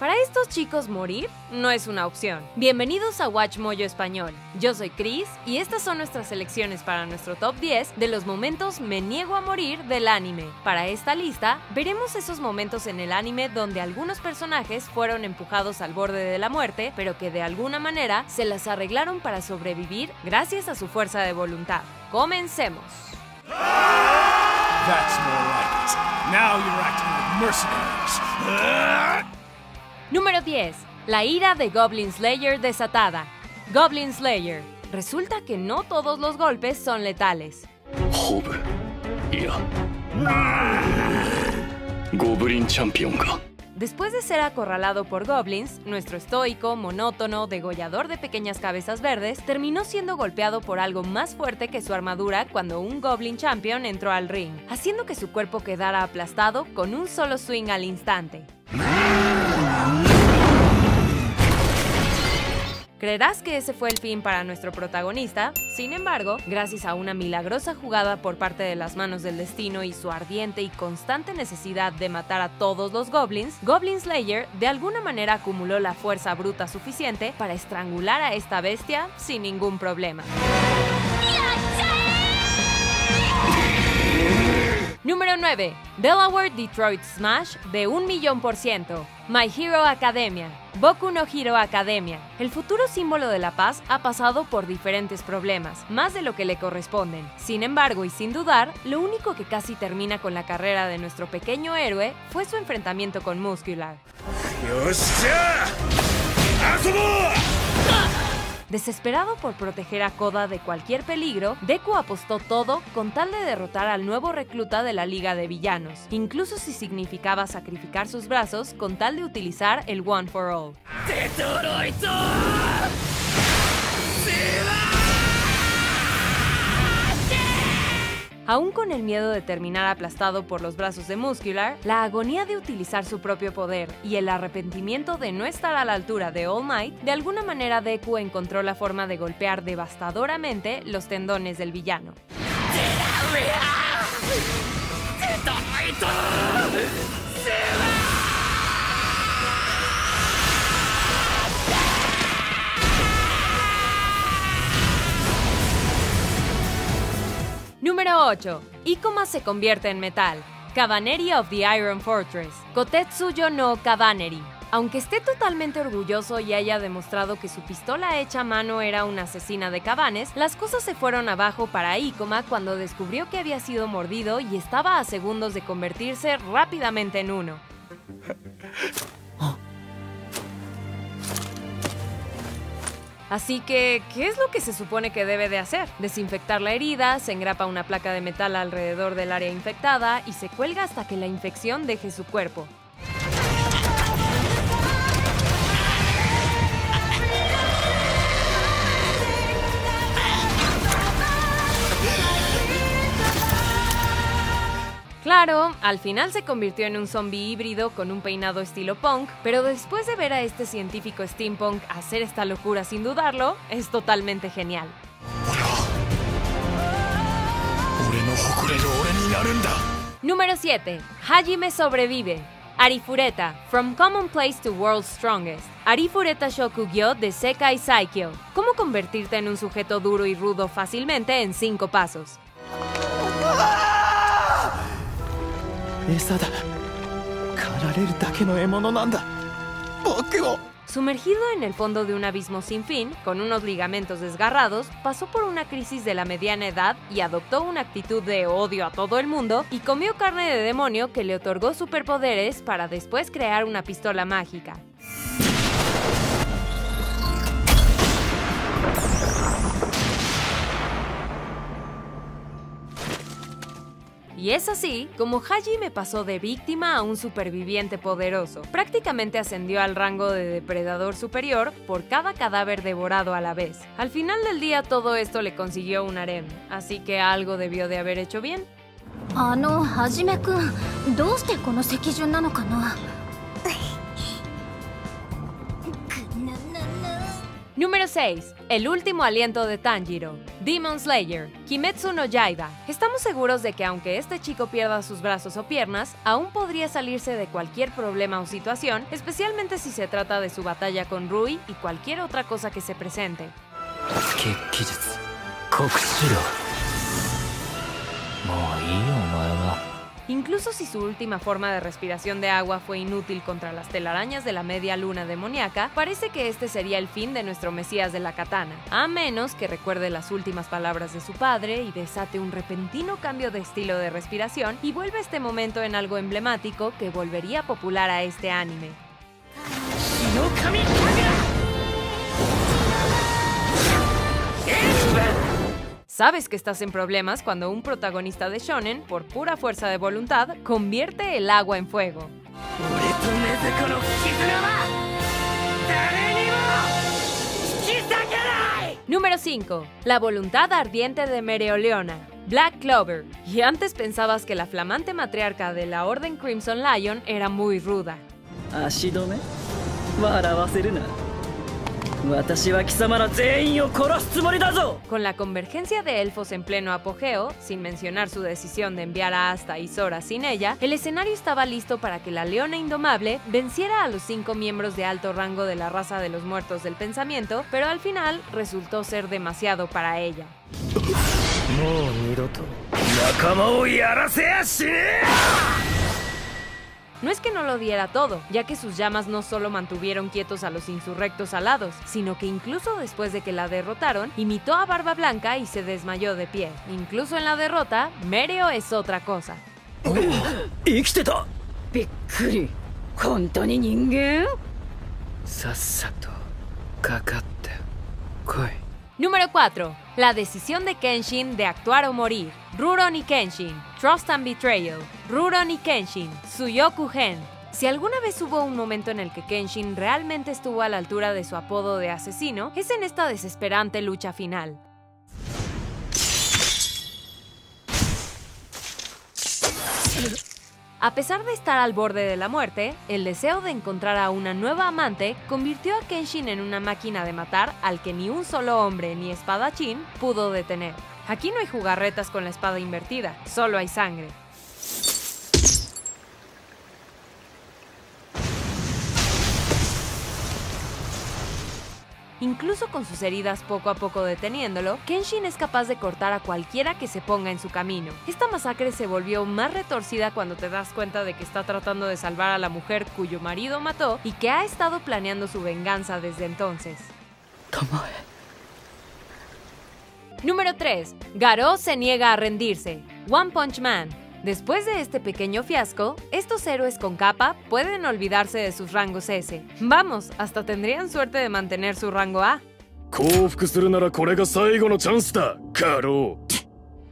Para estos chicos morir no es una opción. Bienvenidos a Watch Moyo Español. Yo soy Chris y estas son nuestras selecciones para nuestro top 10 de los momentos me niego a morir del anime. Para esta lista veremos esos momentos en el anime donde algunos personajes fueron empujados al borde de la muerte, pero que de alguna manera se las arreglaron para sobrevivir gracias a su fuerza de voluntad. Comencemos. That's. Número 10. La ira de Goblin Slayer desatada. Goblin Slayer. Resulta que no todos los golpes son letales. Después de ser acorralado por goblins, nuestro estoico, monótono, degollador de pequeñas cabezas verdes, terminó siendo golpeado por algo más fuerte que su armadura cuando un Goblin Champion entró al ring, haciendo que su cuerpo quedara aplastado con un solo swing al instante. Creerás que ese fue el fin para nuestro protagonista, sin embargo, gracias a una milagrosa jugada por parte de las manos del destino y su ardiente y constante necesidad de matar a todos los goblins, Goblin Slayer de alguna manera acumuló la fuerza bruta suficiente para estrangular a esta bestia sin ningún problema. 9. Delaware Detroit Smash de un millón por ciento. My Hero Academia. Boku no Hero Academia. El futuro símbolo de la paz ha pasado por diferentes problemas, más de lo que le corresponden. Sin embargo, y sin dudar, lo único que casi termina con la carrera de nuestro pequeño héroe fue su enfrentamiento con Muscular. Desesperado por proteger a Koda de cualquier peligro, Deku apostó todo con tal de derrotar al nuevo recluta de la Liga de Villanos, incluso si significaba sacrificar sus brazos con tal de utilizar el One for All. Aún con el miedo de terminar aplastado por los brazos de Muscular, la agonía de utilizar su propio poder y el arrepentimiento de no estar a la altura de All Might, de alguna manera Deku encontró la forma de golpear devastadoramente los tendones del villano. 8. Ikoma se convierte en metal. Cabaneri of the Iron Fortress. Kotetsuyo no Cabaneri. Aunque esté totalmente orgulloso y haya demostrado que su pistola hecha a mano era una asesina de cabanes, las cosas se fueron abajo para Ikoma cuando descubrió que había sido mordido y estaba a segundos de convertirse rápidamente en uno. Así que, ¿qué es lo que se supone que debe de hacer? Desinfectar la herida, se engrapa una placa de metal alrededor del área infectada y se cuelga hasta que la infección deje su cuerpo. Claro, al final se convirtió en un zombie híbrido con un peinado estilo punk, pero después de ver a este científico steampunk hacer esta locura sin dudarlo, es totalmente genial. Número 7. Hajime sobrevive. Arifureta, From Commonplace to World's Strongest. Arifureta Shokugyo de Sekai Saikyo. Cómo convertirte en un sujeto duro y rudo fácilmente en 5 pasos. 餌だ狩られるだけの獲物なんだ僕を Sumergido en el fondo de un abismo sin fin, con unos ligamentos desgarrados, pasó por una crisis de la mediana edad y adoptó una actitud de odio a todo el mundo y comió carne de demonio que le otorgó superpoderes para después crear una pistola mágica. Y es así como Hajime pasó de víctima a un superviviente poderoso. Prácticamente ascendió al rango de depredador superior por cada cadáver devorado a la vez. Al final del día todo esto le consiguió un harem, así que algo debió de haber hecho bien. あのはじめくんどうしてこの席順なのかな Número 6. El último aliento de Tanjiro. Demon Slayer. Kimetsu no Yaiba. Estamos seguros de que aunque este chico pierda sus brazos o piernas, aún podría salirse de cualquier problema o situación, especialmente si se trata de su batalla con Rui y cualquier otra cosa que se presente. Incluso si su última forma de respiración de agua fue inútil contra las telarañas de la media luna demoníaca, parece que este sería el fin de nuestro Mesías de la Katana, a menos que recuerde las últimas palabras de su padre y desate un repentino cambio de estilo de respiración y vuelve este momento en algo emblemático que volvería popular a este anime. Sabes que estás en problemas cuando un protagonista de shonen, por pura fuerza de voluntad, convierte el agua en fuego. Número 5. La voluntad ardiente de Mereoleona. Black Clover. Y antes pensabas que la flamante matriarca de la Orden Crimson Lion era muy ruda. Con la convergencia de elfos en pleno apogeo, sin mencionar su decisión de enviar a Asta y Sora sin ella, el escenario estaba listo para que la Leona Indomable venciera a los cinco miembros de alto rango de la raza de los muertos del pensamiento, pero al final resultó ser demasiado para ella. No es que no lo diera todo, ya que sus llamas no solo mantuvieron quietos a los insurrectos alados, sino que incluso después de que la derrotaron, imitó a Barba Blanca y se desmayó de pie. Incluso en la derrota, Mereo es otra cosa. Número 4. La decisión de Kenshin de actuar o morir. Ruron y Kenshin. Trust and Betrayal. Rurouni y Kenshin. Suyoku Gen. Si alguna vez hubo un momento en el que Kenshin realmente estuvo a la altura de su apodo de asesino, es en esta desesperante lucha final. A pesar de estar al borde de la muerte, el deseo de encontrar a una nueva amante convirtió a Kenshin en una máquina de matar al que ni un solo hombre ni espadachín pudo detener. Aquí no hay jugarretas con la espada invertida, solo hay sangre. Incluso con sus heridas poco a poco deteniéndolo, Kenshin es capaz de cortar a cualquiera que se ponga en su camino. Esta masacre se volvió más retorcida cuando te das cuenta de que está tratando de salvar a la mujer cuyo marido mató y que ha estado planeando su venganza desde entonces. Número 3. Garo se niega a rendirse. One Punch Man. Después de este pequeño fiasco, estos héroes con capa pueden olvidarse de sus rangos S. Vamos, hasta tendrían suerte de mantener su rango A.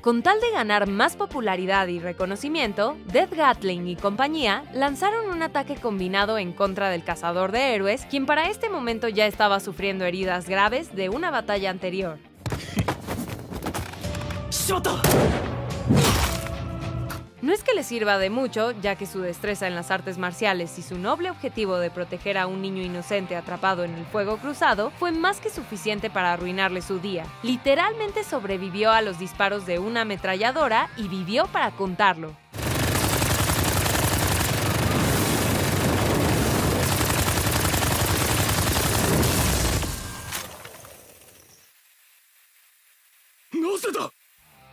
Con tal de ganar más popularidad y reconocimiento, Death Gatling y compañía lanzaron un ataque combinado en contra del cazador de héroes, quien para este momento ya estaba sufriendo heridas graves de una batalla anterior. No es que le sirva de mucho, ya que su destreza en las artes marciales y su noble objetivo de proteger a un niño inocente atrapado en el fuego cruzado fue más que suficiente para arruinarle su día. Literalmente sobrevivió a los disparos de una ametralladora y vivió para contarlo.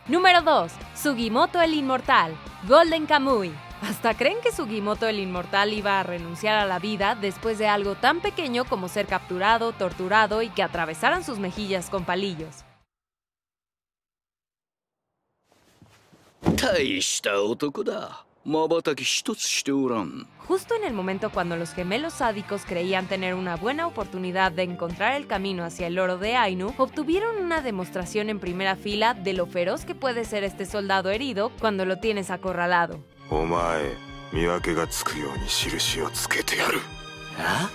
Número 2. Sugimoto el Inmortal. Golden Kamui. Hasta creen que Sugimoto el Inmortal iba a renunciar a la vida después de algo tan pequeño como ser capturado, torturado y que atravesaran sus mejillas con palillos. Justo en el momento cuando los gemelos sádicos creían tener una buena oportunidad de encontrar el camino hacia el oro de Ainu, obtuvieron una demostración en primera fila de lo feroz que puede ser este soldado herido cuando lo tienes acorralado. ¿Ah?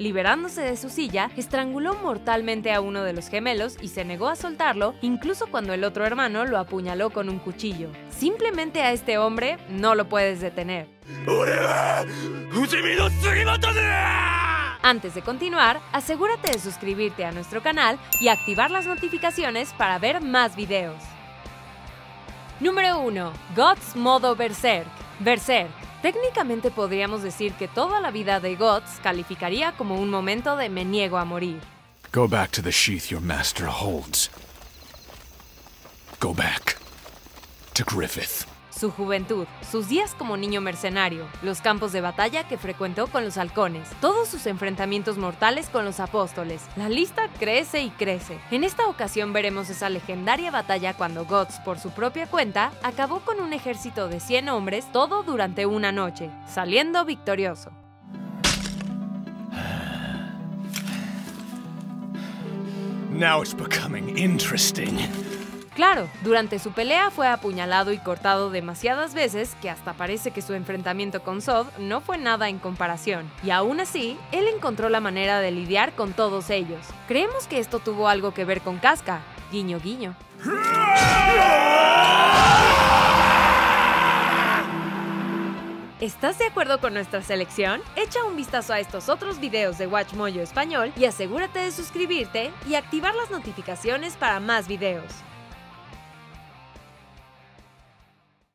Liberándose de su silla, estranguló mortalmente a uno de los gemelos y se negó a soltarlo, incluso cuando el otro hermano lo apuñaló con un cuchillo. Simplemente a este hombre no lo puedes detener. Antes de continuar, asegúrate de suscribirte a nuestro canal y activar las notificaciones para ver más videos. Número 1. God's Modo Berserk. Berserk Técnicamente podríamos decir que toda la vida de Guts calificaría como un momento de me niego a morir. Go back to the sheath your master holds. Go back to Griffith. Su juventud, sus días como niño mercenario, los campos de batalla que frecuentó con los halcones, todos sus enfrentamientos mortales con los apóstoles. La lista crece y crece. En esta ocasión veremos esa legendaria batalla cuando Guts, por su propia cuenta, acabó con un ejército de 100 hombres todo durante una noche, saliendo victorioso. Now it's becoming interesting. Claro, durante su pelea fue apuñalado y cortado demasiadas veces que hasta parece que su enfrentamiento con Zod no fue nada en comparación. Y aún así, él encontró la manera de lidiar con todos ellos. Creemos que esto tuvo algo que ver con Casca. Guiño guiño. ¿Estás de acuerdo con nuestra selección? Echa un vistazo a estos otros videos de Watch Moyo Español y asegúrate de suscribirte y activar las notificaciones para más videos.